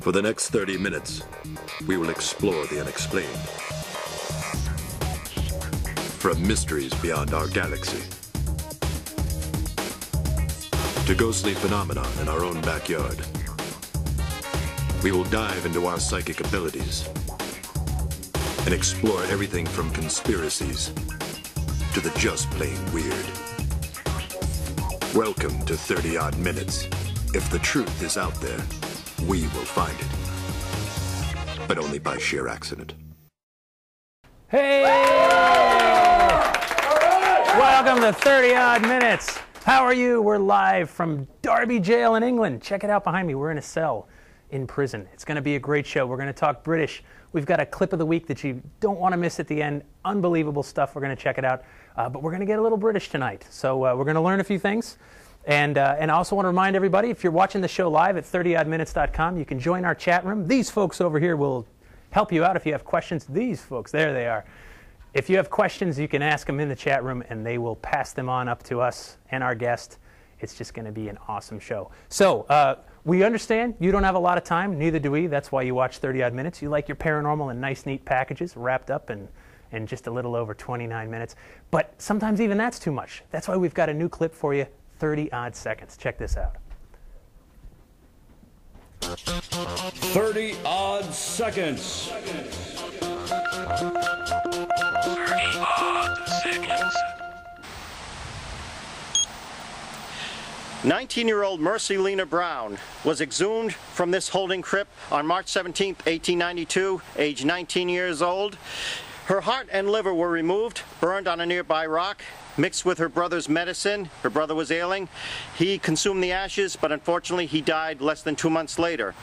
For the next 30 minutes, we will explore the unexplained. From mysteries beyond our galaxy to ghostly phenomena in our own backyard. We will dive into our psychic abilities and explore everything from conspiracies to the just plain weird. Welcome to 30 Odd Minutes. If the truth is out there, we will find it. But only by sheer accident. Hey! Welcome to 30 Odd Minutes. How are you? We're live from Derby Gaol in England. Check it out behind me. We're in a cell in prison. It's going to be a great show. We're going to talk British. We've got a clip of the week that you don't want to miss at the end. Unbelievable stuff. We're going to check it out. Uh, but we're going to get a little British tonight. So uh, we're going to learn a few things. And, uh, and I also want to remind everybody if you're watching the show live at 30oddminutes.com, you can join our chat room. These folks over here will help you out if you have questions. These folks, there they are. If you have questions, you can ask them in the chat room and they will pass them on up to us and our guest. It's just going to be an awesome show. So, uh, we understand you don't have a lot of time, neither do we. That's why you watch 30 odd minutes. You like your paranormal in nice, neat packages, wrapped up in, in just a little over 29 minutes. But sometimes even that's too much. That's why we've got a new clip for you 30 odd seconds. Check this out. 30 odd seconds. 30 odd seconds. 19-year-old Mercy Lena Brown was exhumed from this holding crypt on March 17, 1892, age 19 years old. Her heart and liver were removed, burned on a nearby rock, mixed with her brother's medicine. Her brother was ailing. He consumed the ashes, but unfortunately he died less than two months later.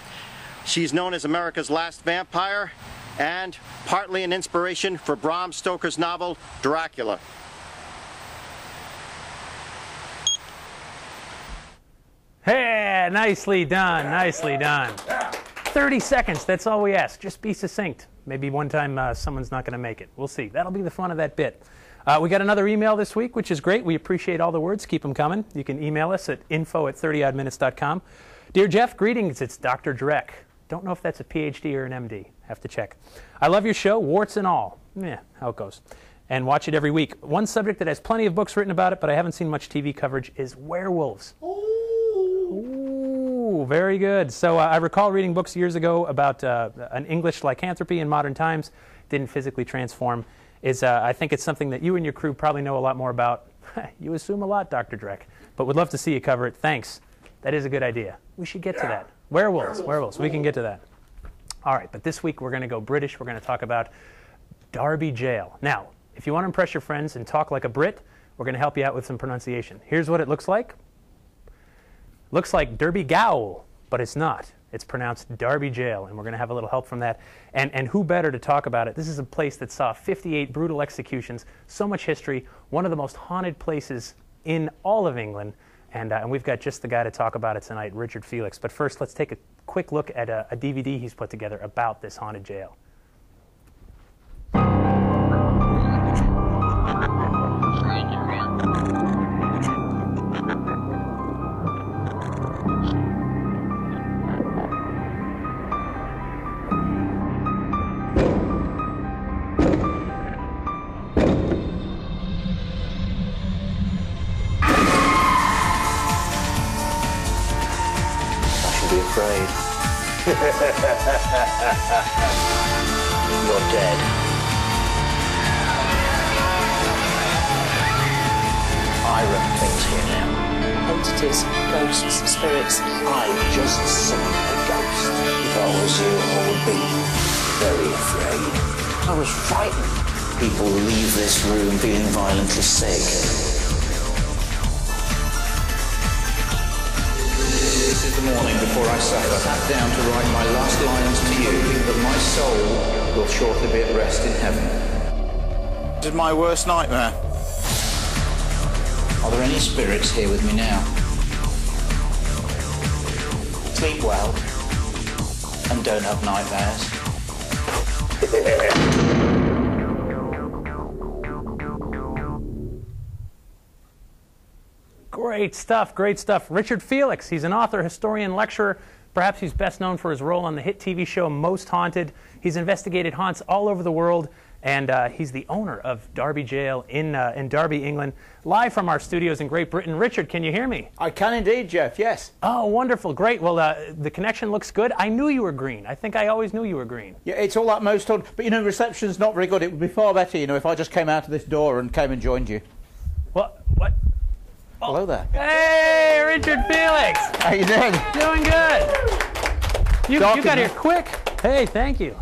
She's known as America's last vampire and partly an inspiration for Bram Stoker's novel Dracula. Hey, nicely done, nicely done. 30 seconds, that's all we ask. Just be succinct. Maybe one time uh, someone's not going to make it. We'll see. That'll be the fun of that bit. Uh, we got another email this week, which is great. We appreciate all the words. Keep them coming. You can email us at info at 30oddminutes.com. Dear Jeff, greetings. It's Dr. Drek. Don't know if that's a PhD or an MD. Have to check. I love your show, warts and all. Yeah, how it goes. And watch it every week. One subject that has plenty of books written about it, but I haven't seen much TV coverage, is werewolves. Ooh, very good. So uh, I recall reading books years ago about uh, an English lycanthropy in modern times. Didn't physically transform. Is uh, I think it's something that you and your crew probably know a lot more about. you assume a lot, Dr. Drek, but would love to see you cover it. Thanks. That is a good idea. We should get to that. Werewolves, werewolves. We can get to that. All right, but this week we're going to go British. We're going to talk about Derby Gaol. Now, if you want to impress your friends and talk like a Brit, we're going to help you out with some pronunciation. Here's what it looks like. Looks like Derby Gowl, but it's not. It's pronounced Derby Jail, and we're going to have a little help from that. And, and who better to talk about it? This is a place that saw 58 brutal executions, so much history, one of the most haunted places in all of England. And, uh, and we've got just the guy to talk about it tonight, Richard Felix. But first, let's take a quick look at a, a DVD he's put together about this haunted jail. People leave this room feeling violently sick. This is the morning before I sat, sat down to write my last lines to you, that my soul will shortly be at rest in heaven. This is my worst nightmare. Are there any spirits here with me now? Sleep well. And don't have nightmares? Great stuff, great stuff. Richard Felix, he's an author, historian, lecturer, Perhaps he's best known for his role on the hit TV show Most Haunted. He's investigated haunts all over the world, and uh, he's the owner of Derby Gaol in, uh, in Derby, England. Live from our studios in Great Britain. Richard, can you hear me? I can indeed, Jeff, yes. Oh, wonderful. Great. Well, uh, the connection looks good. I knew you were green. I think I always knew you were green. Yeah, it's all that most haunted. But you know, reception's not very good. It would be far better, you know, if I just came out of this door and came and joined you. Well, what? What? Hello there. Hey, Richard Felix. How you doing? Doing good. You, Dark you got here quick. Hey, thank you.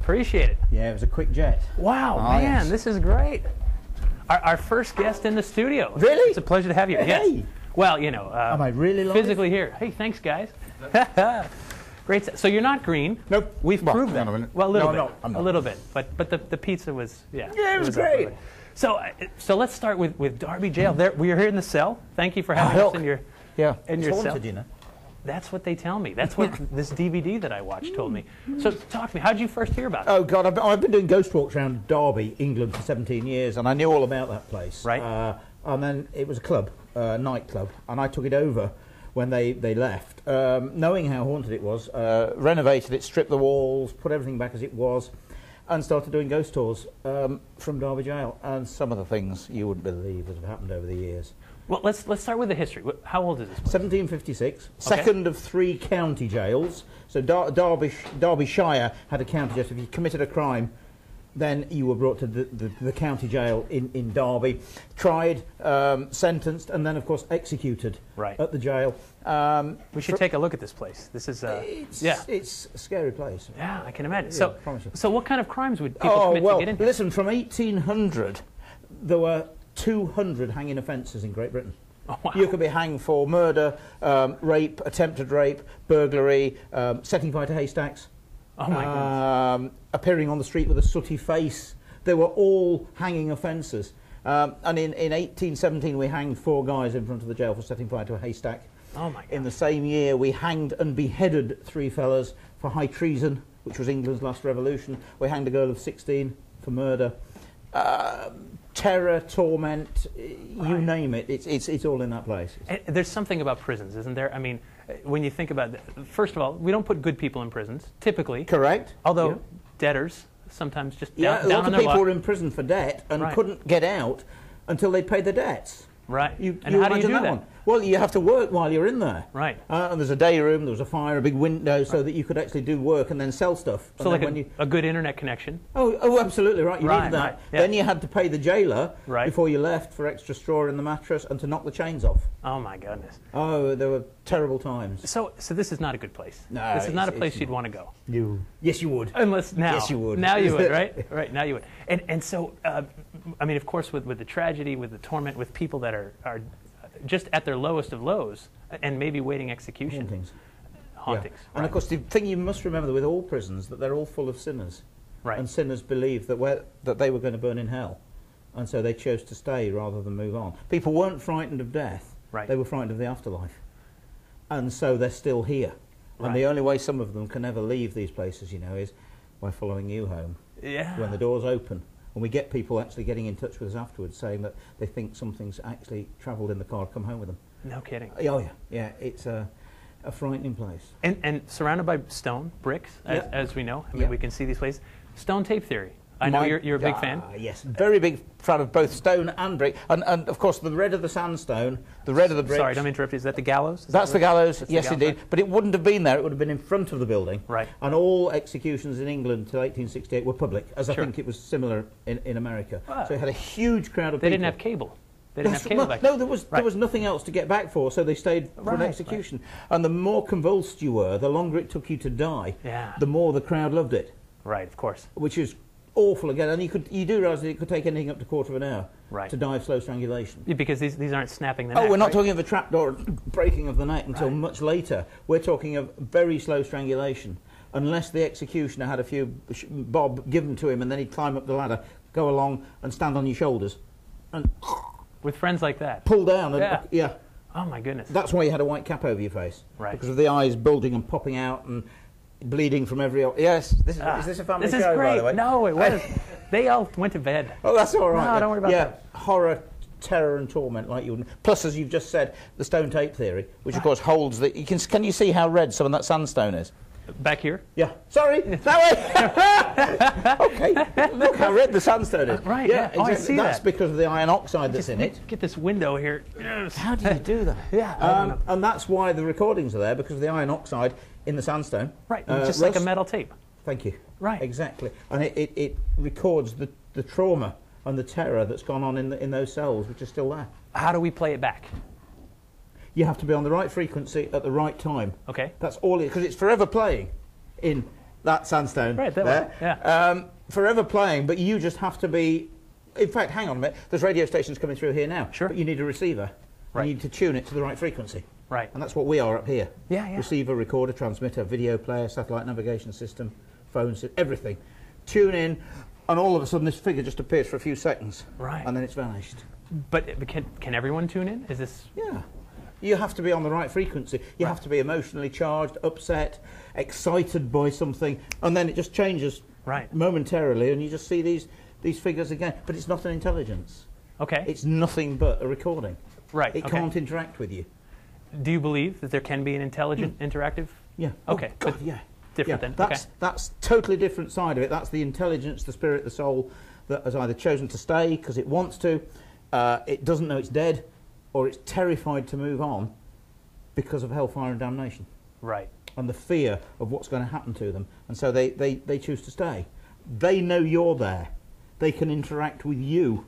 Appreciate it. Yeah, it was a quick jet. Wow, Ah, man, yes. this is great. Our, our first guest in the studio. Really? It's a pleasure to have you. Hey. Yes. Well, you know, uh, Am I really live? physically here. Hey, thanks, guys. great. So you're not green. Nope. We've Well, proved hang that. a. Well, a little No, bit. no, I'm a little bit. But but the, the pizza was yeah. Yeah, it was up a great. Little bit. So uh, so let's start with with Derby Gaol. There, we are here in the cell. Thank you for having Oh, us in your. Yeah. In your cell. you know. That's what they tell me. That's what this DVD that I watched told me. So talk to me. How did you first hear about it? Oh God, I've been, I've been doing ghost walks around Derby, England, for 17 years, and I knew all about that place. Right. Uh, and then it was a club, a nightclub, and I took it over when they they left, um, knowing how haunted it was. Uh, renovated it, stripped the walls, put everything back as it was, and started doing ghost tours um, from Derby Gaol. And some of the things you wouldn't believe that have happened over the years. Well, let's let's start with the history. How old is this? place? 1756, second of three county jails. So Dar- Derby, Derbyshire had a county jail. If you committed a crime, then you were brought to the, the, the county jail in, in Derby, tried, um, sentenced, and then, of course, executed Right. at the jail. Um, We should take a look at this place. This is uh, it's, yeah. it's a scary place. Yeah, I can imagine. So, you. so what kind of crimes would people oh, commit well, to get in? here? listen, from 1800, there were 200 hanging offences in Great Britain. Oh, wow. You could be hanged for murder, um, rape, attempted rape, burglary, um, setting fire to haystacks, Oh my goodness. um, appearing on the street with a sooty face. They were all hanging offences. Um, and in, in 1817, we hanged four guys in front of the jail for setting fire to a haystack. Oh my In the same year, we hanged and beheaded three fellas for high treason, which was England's last revolution. We hanged a girl of 16 for murder. Um terror, torment, you name it. It's, it's, it's all in that place. And there's something about prisons, isn't there? I mean, uh, when you think about it, first of all, we don't put good people in prisons, typically. Correct? Although Yeah. debtors sometimes just Yeah, a lot of people luck. were in prison for debt and Right. couldn't get out until they'd paid their debts. Right. You, and you how do you do that? one? Well, you have to work while you're in there. Right. Uh, and there's a day room, there was a fire, a big window, so that you could actually do work and then sell stuff. So then like a, when you, a good internet connection. oh, oh, absolutely right. You Right, needed that. right, yeah. Then you had to pay the jailer Right. before you left for extra straw in the mattress and to knock the chains off. Oh my goodness. Oh, there were terrible times. So, so this is not a good place. No, this is not a place you'd not. want to go. You. Yes, you would. Unless now. Yes, you would. Now you would, right? Right, now you would. And, and so, uh, I mean, of course, with, with the tragedy, with the torment, with people that are, are just at their lowest of lows and maybe waiting execution. Hauntings. Hauntings. Yeah. And right. of course, the thing you must remember with all prisons that they're all full of sinners. Right. And sinners believed that, where, that they were going to burn in hell. And so they chose to stay rather than move on. People weren't frightened of death. Right. They were frightened of the afterlife. And so they're still here. Right. And the only way some of them can ever leave these places, you know, is by following you home. yeah. When the doors open. And we get people actually getting in touch with us afterwards saying that they think something's actually travelled in the car, come home with them. No kidding. Oh, yeah. Yeah, it's a, a frightening place. And, and surrounded by stone, bricks, as, as we know. I mean, Yeah. we can see these places. Stone tape theory. I know My- you're, you're a big fan. Ah, Yes, very big fan of both stone and brick. And, and of course, the red of the sandstone, the red of the brick. Sorry, don't interrupt you. Is that the gallows? Is That's that the gallows, that's the yes, gallows, indeed. But it wouldn't have been there, it would have been in front of the building. Right. And all executions in England till 1868 were public, as Sure. I think it was similar in, in America. Wow. So it had a huge crowd of They people. They didn't have cable. They didn't That's have cable right. back no, there was Right. there was nothing else to get back for, so they stayed for Right, an execution. And the more convulsed you were, the longer it took you to die. Yeah. The more the crowd loved it, Right, of course. which is awful again. And you could you do realise that it could take anything up to a quarter of an hour Right. to die of slow strangulation. Because these, these aren't snapping the neck. Oh, neck. we're not right? talking of a trapdoor breaking of the neck until Right. much later. We're talking of very slow strangulation, unless the executioner had a few bob given to him, and then he'd climb up the ladder, go along, and stand on your shoulders, and With friends like that. pull down. And, Yeah. yeah. Oh, my goodness. That's why you had a white cap over your face, Right. Because of the eyes bulging and popping out and bleeding from every. o- Yes, this is, Ah, is this a family this is show, great. by the way? No, it was. they all went to bed. Oh, that's all right. No, then. don't worry about yeah, that. horror, terror and torment like you would. Plus, as you've just said, the stone tape theory, which of course holds that you can. Can you see how red some of that sandstone is? Back here? Yeah. Sorry, that way. okay. Look how red the sandstone is. Uh, right, Yeah. yeah. Oh, I exactly. see That's that. because of the iron oxide that's in it. Get this window here. Yes. How do you do that? Yeah, I. Um, and that's why the recordings are there because of the iron oxide in the sandstone. Right, Uh, just like a metal tape. Thank you. Right. Exactly. And it, it, it records the, the trauma and the terror that's gone on in, the, in those cells, which are still there. How do we play it back? You have to be on the right frequency at the right time. Okay. That's all it because it's forever playing in that sandstone. Right, that there. one, yeah. Um, forever playing, but you just have to be. In fact, hang on a minute. There's radio stations coming through here now. Sure. But you need a receiver. Right. You need to tune it to the right frequency. Right. And that's what we are up here. Yeah, yeah. Receiver, recorder, transmitter, video player, satellite navigation system, phones, everything. Tune in, and all of a sudden this figure just appears for a few seconds. Right. And then it's vanished. But but can, can everyone tune in? Is this Yeah. You have to be on the right frequency. You have to be emotionally charged, upset, excited by something, and then it just changes Right. momentarily, and you just see these these figures again. But it's not an intelligence. okay? It's nothing but a recording. right. It okay. can't interact with you. Do you believe that there can be an intelligent, interactive? Yeah. Okay, Oh, God, yeah. different yeah. then, That's okay. that's totally different side of it. That's the intelligence, the spirit, the soul that has either chosen to stay because it wants to, uh, it doesn't know it's dead, or it's terrified to move on because of hellfire and damnation Right. and the fear of what's going to happen to them, and so they, they, they choose to stay. They know you're there. They can interact with you,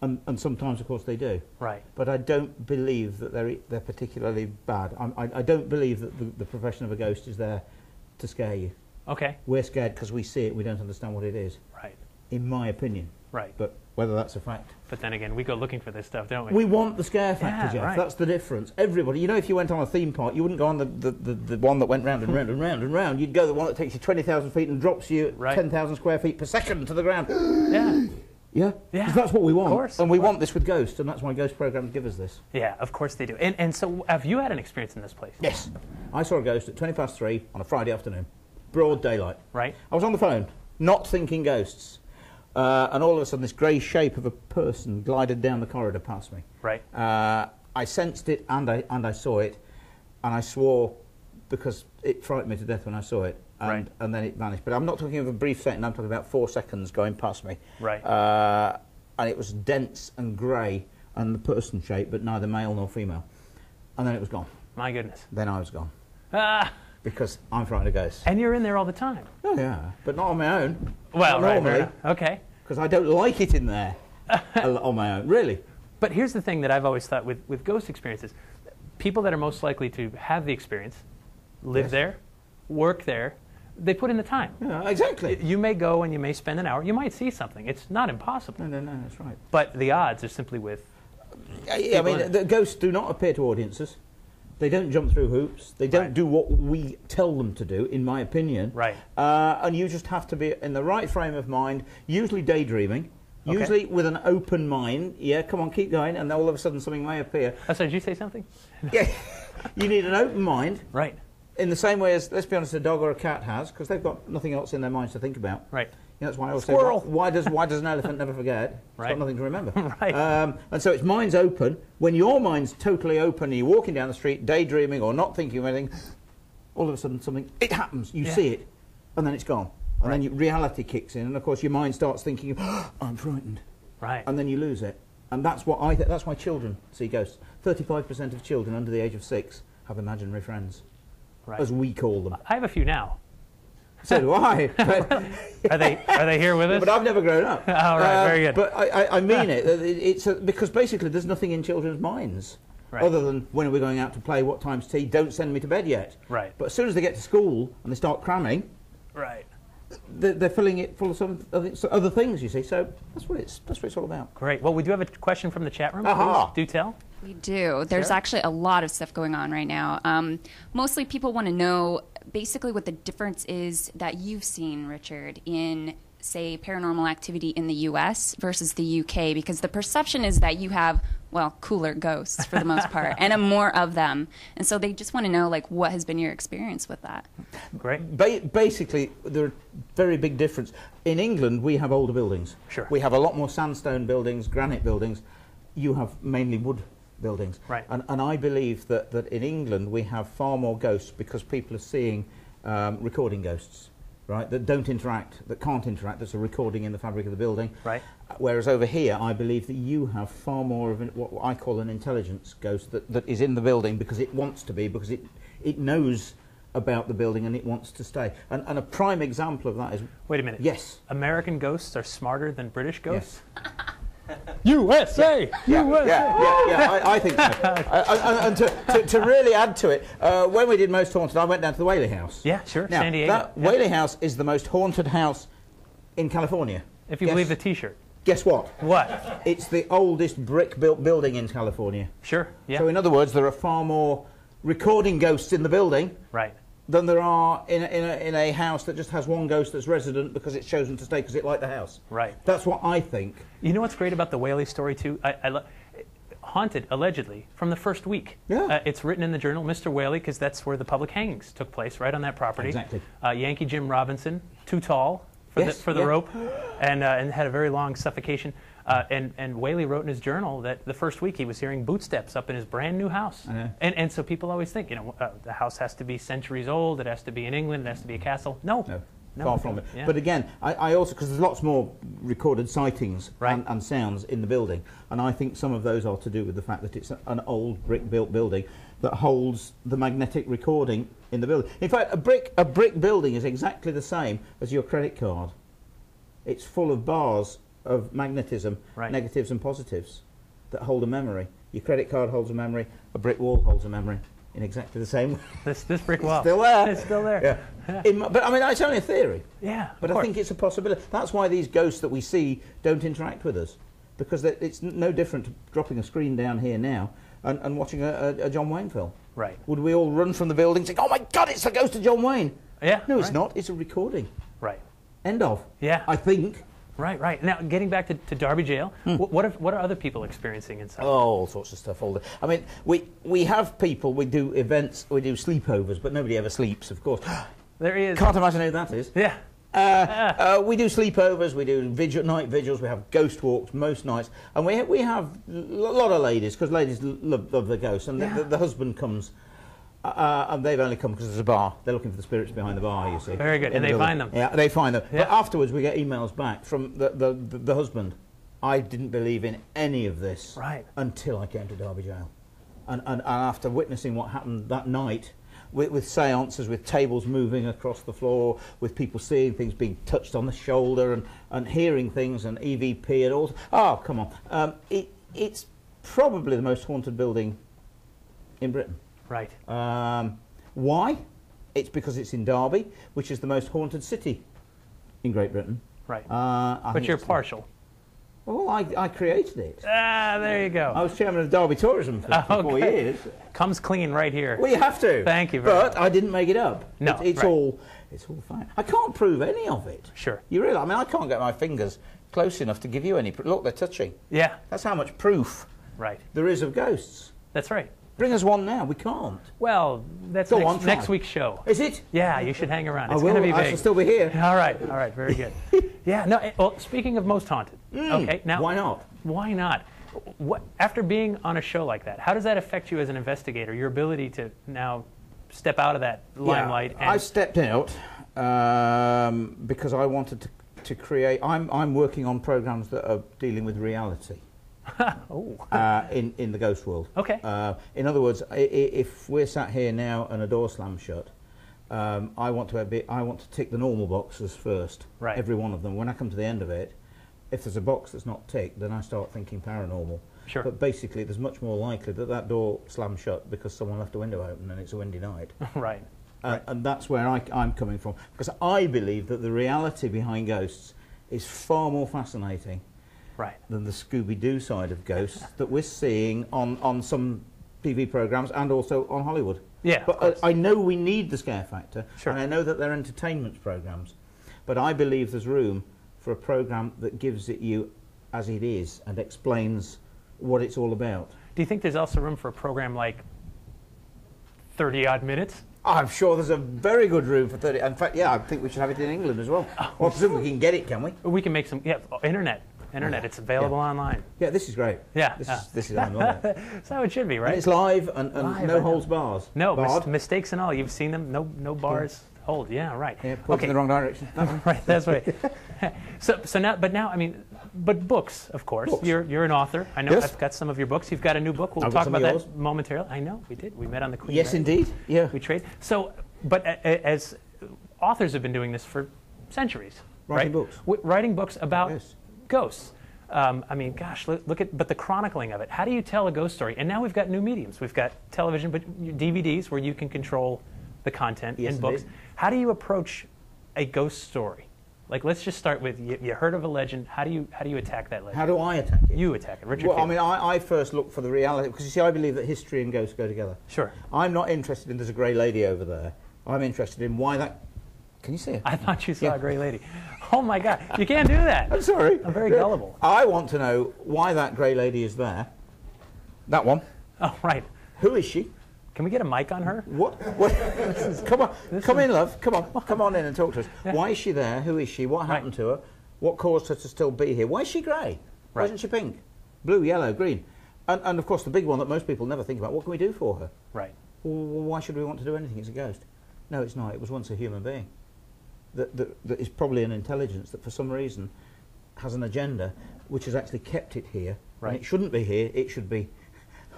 and, and sometimes, of course, they do. Right. But I don't believe that they're, they're particularly bad. I'm, I, I don't believe that the, the profession of a ghost is there to scare you. Okay. We're scared because we see it, we don't understand what it is, Right. in my opinion. Right. But whether that's a fact. But then again, we go looking for this stuff, don't we? We want the scare factor, Yeah, Jeff. right. That's the difference. Everybody, you know, if you went on a theme park, you wouldn't go on the, the, the, the one that went round and round and round and round. You'd go the one that takes you 20,000 feet and drops you Right. 10,000 square feet per second to the ground. yeah. yeah? Yeah. 'Cause that's what we want. course, and we want this with ghosts, and that's why ghost programs give us this. Yeah, of course they do. And, and so, have you had an experience in this place? Yes. I saw a ghost at 20 past three on a Friday afternoon. Broad daylight. Right. I was on the phone, not thinking ghosts. Uh, and all of a sudden, this grey shape of a person glided down the corridor past me. Right. Uh, I sensed it and I, and I saw it, and I swore because it frightened me to death when I saw it. And, Right. and then it vanished. But I'm not talking of a brief second, I'm talking about four seconds going past me. Right. Uh, and it was dense and grey and the person shape, but neither male nor female. And then it was gone. My goodness. Then I was gone Ah, because I'm frightened of ghosts. and you're in there all the time. Oh, yeah, but not on my own. Well, right, normally. Okay. because I don't like it in there on my own. Really? But here's the thing that I've always thought with, with ghost experiences people that are most likely to have the experience live Yes. there, work there, they put in the time. Yeah, exactly. You may go and you may spend an hour, you might see something. It's not impossible. No, no, no, that's right. But the odds are simply with. Yeah, I mean, the ghosts do not appear to audiences. They don't jump through hoops. They don't Right. do what we tell them to do, in my opinion. Right. Uh, and you just have to be in the right frame of mind, usually daydreaming, Okay. usually with an open mind. Yeah, come on, keep going. And then all of a sudden something may appear. Oh, so did you say something? Yeah, you need an open mind. Right, In the same way as, let's be honest, a dog or a cat has, because they've got nothing else in their minds to think about. right. You know, that's why I always Squirrel. say, why, why does why does an elephant never forget? It's Right. got nothing to remember. Right. Um, and so its mind's open. When your mind's totally open and you're walking down the street, daydreaming or not thinking of anything, all of a sudden something it happens. You Yeah. see it, and then it's gone. And then you, reality kicks in, and of course your mind starts thinking, "I'm frightened," Right. and then you lose it. And that's what I. Th- that's why children see ghosts. Thirty-five percent of children under the age of six have imaginary friends, right. as we call them. I have a few now. So do I. Are they are they here with us? but I've never grown up. All right, very um, good. But I, I, I mean it. It- It's a, because basically there's nothing in children's minds Right. other than when are we going out to play? What time's tea? Don't send me to bed yet. Right. But as soon as they get to school and they start cramming, Right. they're, they're filling it full of some other, other things. You see, so that's what it's that's what it's all about. Great. Well, we do have a question from the chat room. Aha. Please do tell. We do. There's Sure. actually a lot of stuff going on right now. Um, mostly people want to know basically what the difference is that you've seen, Richard, in, say, paranormal activity in the US versus the UK, because the perception is that you have, well, cooler ghosts for the most part, and a more of them. And so they just want to know, like, what has been your experience with that? Great. Ba- basically, there are very big difference. In England, we have older buildings. Sure. We have a lot more sandstone buildings, granite buildings. you have mainly wood buildings. Right. And, and I believe that, that in England we have far more ghosts because people are seeing um, recording ghosts, right, that don't interact, that can't interact, that's a recording in the fabric of the building. Right. Uh, Whereas over here, I believe that you have far more of an, what I call an intelligence ghost that, that is in the building because it wants to be, because it, it knows about the building and it wants to stay. And, and a prime example of that is Wait a minute. Yes. American ghosts are smarter than British ghosts? USA! Yeah, USA! yeah, yeah, yeah, I, I think so. Uh, and to, to, to really add to it, uh, when we did Most Haunted, I went down to the Whaley House. Yeah, sure. Now, San Diego. that Yeah. Whaley House is the most haunted house in California. If you Guess- believe the T-shirt. Guess what? What? It's the oldest brick-built building in California. Sure. Yeah. So in other words, there are far more recording ghosts in the building right. Than there are in a, in, a, in a house that just has one ghost that's resident because it's chosen to stay because it liked the house. Right. That's what I think. You know what's great about the Whaley story too? I, I lo- haunted allegedly from the first week. Yeah. Uh, it's written in the journal, Mr. Whaley, because that's where the public hangings took place, right on that property. Exactly. Uh, Yankee Jim Robinson, too tall for Yes, the for the yeah. rope, and uh, and had a very long suffocation. Uh, and and Whaley wrote in his journal that the first week he was hearing bootsteps up in his brand new house. And and so people always think, you know, uh, the house has to be centuries old. It has to be in England. It has to be a castle. No. No, No, far from it. Yeah. But again, I, I also because there's lots more recorded sightings Right. and, and sounds in the building, and I think some of those are to do with the fact that it's an old brick-built building that holds the magnetic recording in the building. In fact, a brick a brick building is exactly the same as your credit card. It's full of bars of magnetism, Right. negatives and positives, that hold a memory. Your credit card holds a memory. A brick wall holds a memory in exactly the same way. this this brick wall. Still there. It's still there. Yeah. My- but I mean, it's only a theory. Yeah, But I course. think it's a possibility. That's why these ghosts that we see don't interact with us. Because it's no different to dropping a screen down here now and, and watching a, a, a John Wayne film. Right. Would we all run from the building saying, oh my God, it's the ghost of John Wayne? Yeah. No, it's right. not. It's a recording. Right. End of. Yeah. I think. Right, right. Now, getting back to, to Derby Gaol, wh- what, are, what are other people experiencing inside? Oh, all sorts of stuff. All the, I mean, we, we have people, we do events, we do sleepovers, but nobody ever sleeps, of course. There he is. Can't imagine who that is. Yeah. Uh, uh, we do sleepovers, we do vigil, night vigils, we have ghost walks most nights, and we, we have a lot of ladies, because ladies love, love the ghosts, and the, the, the husband comes, uh, and they've only come because there's a bar. They're looking for the spirits behind the bar, you see. Very good. And the they building. find them. Yeah, they find them. Yeah. But afterwards, we get emails back from the, the, the, the husband. I didn't believe in any of this Right. until I came to Derby Gaol. And, and, and after witnessing what happened that night, with, with seances, with tables moving across the floor, with people seeing things being touched on the shoulder and, and hearing things and EVP and all. Oh, come on. Um, it, it's probably the most haunted building in Britain. Right. Um, why? It's because it's in Derby, which is the most haunted city in Great Britain. Right. Uh, but you're partial. Well, I, I created it. Ah, there you go. I was chairman of Derby Tourism for, for four Okay. years. Comes clean right here. Well, you have to. Thank you very much. But much. I didn't make it up. No, It's, it's right. all it's all fine. I can't prove any of it. Sure. You realise? I mean, I can't get my fingers close enough to give you any. Look, they're touching. Yeah. That's how much proof Right. there is of ghosts. That's right. Bring us one now. We can't. Well, that's Go next, on, next week's show. Is it? Yeah, you should hang around. I It's will. going to be I big. shall still be here. All right. All right. Very good. yeah. No. eh, Well, speaking of most haunted. okay. Now. Why not? Why not? What after being on a show like that? How does that affect you as an investigator? Your ability to now step out of that limelight Yeah, I stepped out um, because I wanted to, to create. I'm, I'm working on programs that are dealing with reality. oh, uh, in, in the ghost world. Okay. Uh, in other words, i- i- if we're sat here now and a door slams shut, um, I want to be, I want to tick the normal boxes first. Right. Every one of them. When I come to the end of it, if there's a box that's not ticked, then I start thinking paranormal. Sure. But basically, there's much more likely that that door slammed shut because someone left a window open and it's a windy night. right. Uh, and that's where I, I'm coming from. Because I believe that the reality behind ghosts is far more fascinating Right. than the Scooby Doo side of ghosts that we're seeing on, on some TV programs and also on Hollywood. Yeah, But I, I know we need the scare factor, Sure. and I know that they're entertainment programs. But I believe there's room for a program that gives it you as it is and explains what it's all about. Do you think there's also room for a program like 30 odd minutes? I'm sure there's a very good room for 30. In fact, yeah, I think we should have it in England as well. Well, we can get it, can we? We can make some, yeah, internet. Internet. It's available online. Yeah, this is great. Yeah, This yeah. is this is it. That's how it should be, right? And it's live and, and Live, no holds bars. No mis- mistakes and all. You've seen them. No, no bars. Hold. Yeah, right. Yeah, pointing in the wrong direction. right. That's right. so, so now, but now, I mean, but books, of course. Books. You're you're an author. I know. Yes. I've got some of your books. You've got a new book. We'll I've talk about that momentarily. I know we did. We met on the Queen. Yes, Mary. indeed. Yeah. We trade. So, but a, a- as authors have been doing this for centuries, Writing right? books. W- writing books about Yes. Ghosts. Um, I mean, gosh, look, look at but the chronicling of it. How do you tell a ghost story? And now we've got new mediums. We've got television, but DVDs where you can control the content Yes, in books. indeed. How do you approach a ghost story? Like, let's just start with you, you heard of a legend. How do you how do you attack that legend? How do I attack it? you attack it, Richard? Well, I mean, I, I first look for the reality because you see, I believe that history and ghosts go together. sure. I'm not interested in there's a grey lady over there. I'm interested in why that. Can you see it? I thought you saw Yeah. a grey lady. Oh my God, you can't do that. I'm sorry. I'm very gullible. I want to know why that grey lady is there. That one. Oh right. Who is she? Can we get a mic on her? What? what? come on, come in, love. Come on, come on in and talk to us. Why is she there? Who is she? What happened to her? What caused her to still be here? Why is she grey? Why Right. isn't she pink? Blue, yellow, green. And, and of course, the big one that most people never think about. What can we do for her? Right. Well, why should we want to do anything? It's a ghost. No, it's not. It was once a human being. That, that, that is probably an intelligence that, for some reason, has an agenda which has actually kept it here. Right. And it shouldn't be here. It should be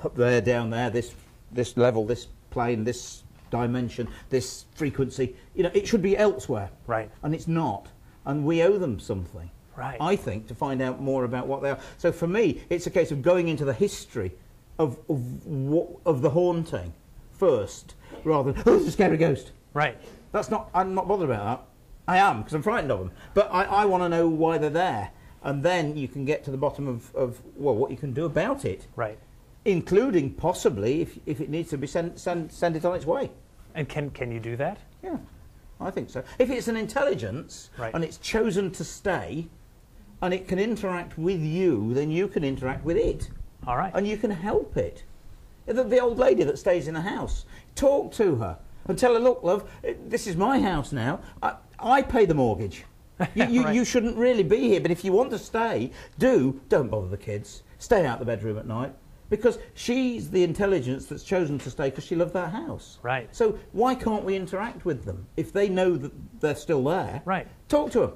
up there, down there, this this level, this plane, this dimension, this frequency. You know, it should be elsewhere. Right. And it's not. And we owe them something. Right. I think to find out more about what they are. So for me, it's a case of going into the history of of, what, of the haunting first, rather than oh, it's a scary ghost. Right. That's not. I'm not bothered about that. I am because I'm frightened of them. But I, I want to know why they're there, and then you can get to the bottom of, of well, what you can do about it, Right. including possibly if if it needs to be sent send send it on its way. And can can you do that? Yeah, I think so. If it's an intelligence Right. and it's chosen to stay, and it can interact with you, then you can interact with it, All right. and you can help it. The, the old lady that stays in the house, talk to her and tell her, look, love, this is my house now. I, I pay the mortgage. You, you, Right. you shouldn't really be here, but if you want to stay, do. Don't bother the kids. Stay out the bedroom at night. Because she's the intelligence that's chosen to stay because she loved that house. Right. So why can't we interact with them if they know that they're still there? Right. Talk to them,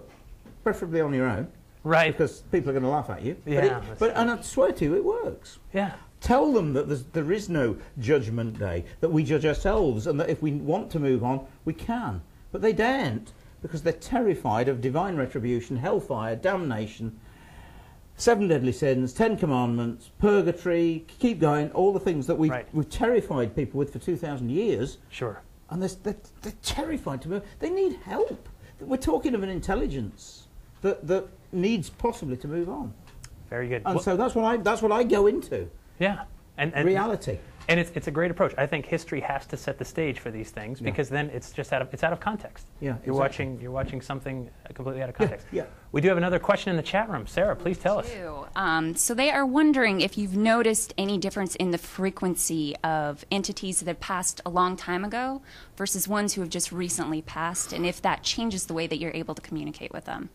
preferably on your own, Right. because people are going to laugh at you. Yeah, But, it, but and I swear to you, it works. yeah. Tell them that there is no judgment day, that we judge ourselves, and that if we want to move on, we can. But they daren't because they're terrified of divine retribution, hellfire, damnation, seven deadly sins, ten commandments, purgatory, keep going, all the things that we, Right. we've terrified people with for 2,000 years. Sure. And they're, they're, they're terrified to move. They need help. We're talking of an intelligence that, that needs possibly to move on. Very good. And Well, so that's what I, that's what I go into yeah. And, and reality. And it's, it's a great approach. I think history has to set the stage for these things Yeah. because then it's just out of it's out of context. Yeah, you're exactly. watching you're watching something uh, completely out of context. yeah. We do have another question in the chat room. Sarah, please tell us. Um, so they are wondering if you've noticed any difference in the frequency of entities that have passed a long time ago versus ones who have just recently passed, and if that changes the way that you're able to communicate with them.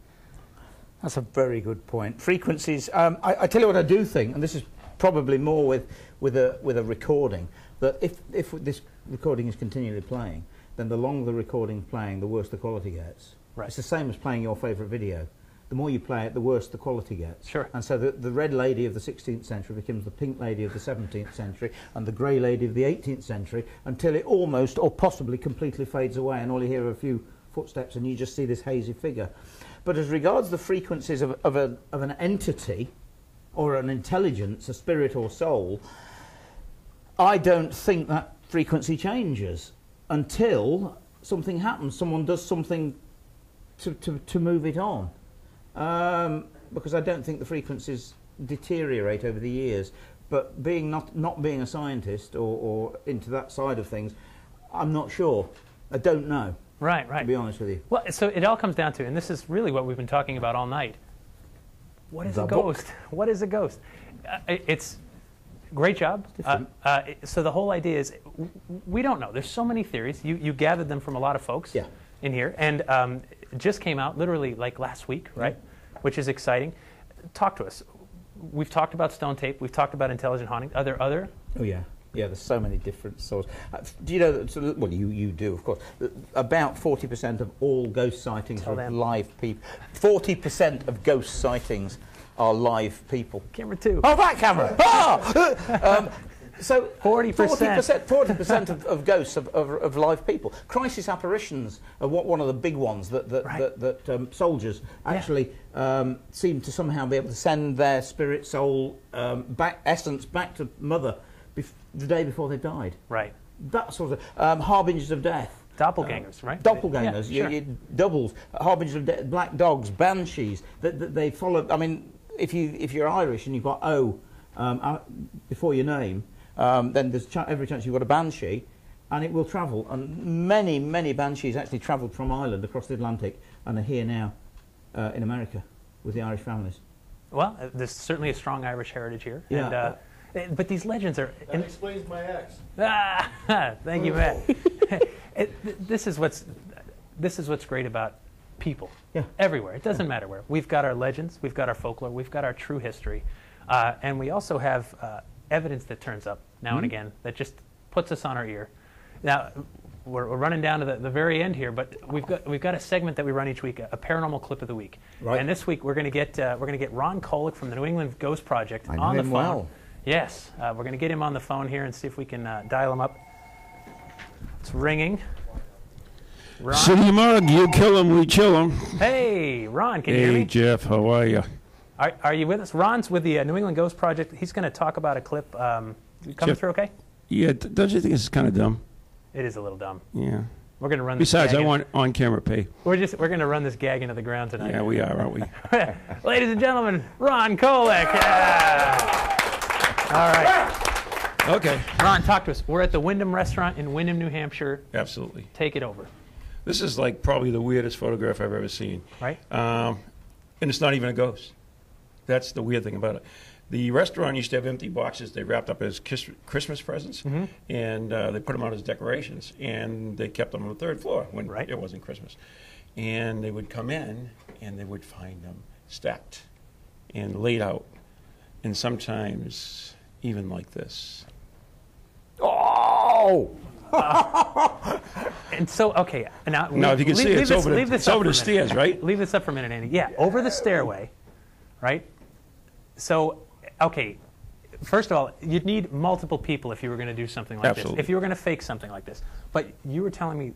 That's a very good point. Frequencies. Um, I, I tell you what I do think, and this is probably more with, with, a, with a recording, that if, if this recording is continually playing, then the longer the recording's playing, the worse the quality gets. Right. It's the same as playing your favourite video. The more you play it, the worse the quality gets. Sure. And so the, the red lady of the 16th century becomes the pink lady of the 17th century and the grey lady of the 18th century until it almost or possibly completely fades away and all you hear are a few footsteps and you just see this hazy figure. But as regards the frequencies of, of, a, of an entity or an intelligence, a spirit or soul, I don't think that frequency changes until something happens. Someone does something to, to, to move it on. Um, because I don't think the frequencies deteriorate over the years. But being not, not being a scientist or, or into that side of things, I'm not sure. I don't know, Right, right. to be honest with you. Well, so it all comes down to, and this is really what we've been talking about all night. What is The a book. ghost? What is a ghost? Uh, it- it's great job. Uh, uh, so the whole idea is, we don't know. There's so many theories. You you gathered them from a lot of folks Yeah. in here, and um, it just came out literally like last week, right? Which is exciting. talk to us. We've talked about stone tape. We've talked about intelligent haunting. Are there other? Oh yeah, yeah. There's so many different sorts. Uh, do you know? That, so, well, you you do, of course. that About forty percent of all ghost sightings Tell are them. live people. Forty percent of ghost sightings are live people. Camera two. Oh, that camera! ah! um, so 40%. 40%, 40% of, of ghosts of, of, of live people. Crisis apparitions are what, one of the big ones that, that, Right. that, that um, soldiers actually um, seem to somehow be able to send their spirit, soul, um, back, essence back to mother the day before they died. Right. That sort of um, harbingers of death. Doppelgangers, right? Doppelgangers, Yeah, sure. you- doubles, harbingers of death, black dogs, banshees. That, that they follow. I mean, if you if you're Irish and you've got O um, uh, before your name, um, then there's ch- every chance you've got a banshee, and it will travel. And many many banshees actually travelled from Ireland across the Atlantic and are here now uh, in America with the Irish families. Well, uh, there's certainly a strong Irish heritage here. Yeah. And, uh, but these legends are. and- explains my ex. Ah, thank you, Matt. It- this is what's this is what's great about people. Yeah. Everywhere. It doesn't matter where. We've got our legends. We've got our folklore. We've got our true history, uh, and we also have uh, evidence that turns up now and Mhm. again that just puts us on our ear. Now. We're, we're running down to the, the very end here, but we've got we've got a segment that we run each week, a, a paranormal clip of the week. Right. And this week we're going to get uh, we're going to get Ron Kolek from the New England Ghost Project I on the phone. well. Yes, uh, we're going to get him on the phone here and see if we can uh, dial him up. It's ringing. Ron? City Mug, you kill him, we chill him. Hey, Ron, can you hear Hey. Jeff, how are you? Are, are you with us? Ron's with the uh, New England Ghost Project. He's going to talk about a clip. Um, you coming Jeff- through okay? Yeah, d- don't you think it's kind of dumb? It is a little dumb. Yeah. We're going to run. This Besides, I in- want on-camera pay. We're just we're going to run this gag into the ground tonight. Yeah, we are, aren't we? Ladies and gentlemen, Ron Kolek. Yeah. All right. Okay. Ron, talk to us. We're at the Windham Restaurant in Windham, New Hampshire. Absolutely. Take it over. This is like probably the weirdest photograph I've ever seen. Right. Um, and it's not even a ghost. That's the weird thing about it. The restaurant used to have empty boxes they wrapped up as Christmas presents, Mhm. and uh, they put them out as decorations, and they kept them on the third floor when it wasn't Christmas. And they would come in, and they would find them stacked and laid out, and sometimes even like this. Oh! And so, okay, now Now, if you can leave- see it, leave it's this- over the- leave this it's up over the stairs, right? Leave this up for a minute, Andy. Yeah, over the stairway, right? So, okay, first of all, you'd need multiple people if you were going to do something like Absolutely. this. If you were going to fake something like this, but you were telling me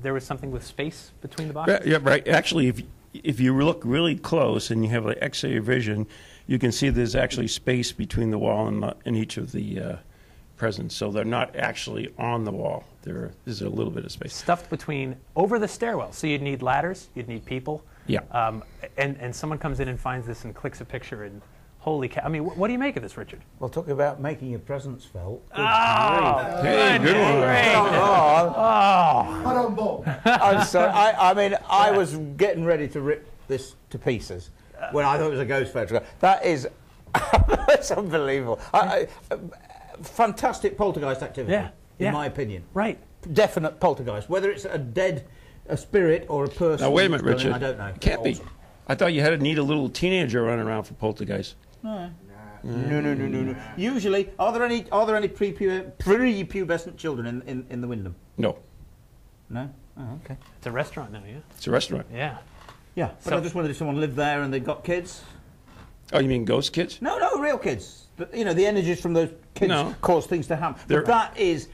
there was something with space between the boxes. Yeah, yeah, right. Actually, if if you look really close and you have like X-ray vision, you can see there's actually space between the wall and, the, and each of the uh, presents. So they're not actually on the wall. There is a little bit of space. Stuffed between over the stairwell, so you'd need ladders, you'd need people. Yeah. Um, and and someone comes in and finds this and clicks a picture and. Holy cow! I mean, wh- what do you make of this, Richard? Well, talk about making your presence felt. Good Oh, grief. Hey, good one. great. Oh. I'm sorry. I, I mean, I was getting ready to rip this to pieces when I thought it was a ghost photograph. That is, that's unbelievable. I, I, uh, fantastic poltergeist activity, Yeah, in yeah. my opinion. Right. Definite poltergeist. Whether it's a dead, a spirit or a person. Now wait a minute, Richard. in, I don't know. It can't be. I thought you had to need a little teenager running around for poltergeist. No. No, no, no, no, no. Usually, are there any are there any prepu- prepubescent children in, in, in the Windham? No, No. Oh, okay. It's a restaurant now, yeah. it's a restaurant. Yeah. Yeah, but So- I just wondered if someone lived there and they got kids. Oh, you mean ghost kids? No, no, real kids. But you know, the energies from those kids No. cause things to happen. They're- But that is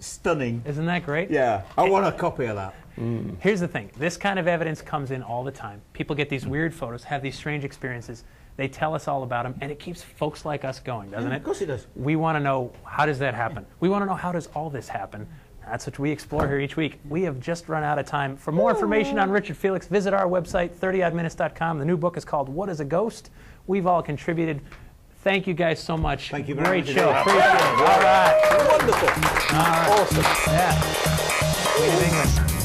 stunning. Isn't that great? Yeah, I want a copy of that. Mm. Here's the thing this kind of evidence comes in all the time. People get these weird photos, have these strange experiences. They tell us all about them, and it keeps folks like us going, doesn't Yeah, it? of course it does. We want to know how does that happen? We want to know how does all this happen? That's what we explore here each week. We have just run out of time. For more information on Richard Felix, visit our website, 30oddminutes.com. The new book is called What is a Ghost? We've all contributed. Thank you guys so much. Thank you very Great much show. indeed. Appreciate it. All right. Wonderful. All right. Awesome. Yeah. Of England.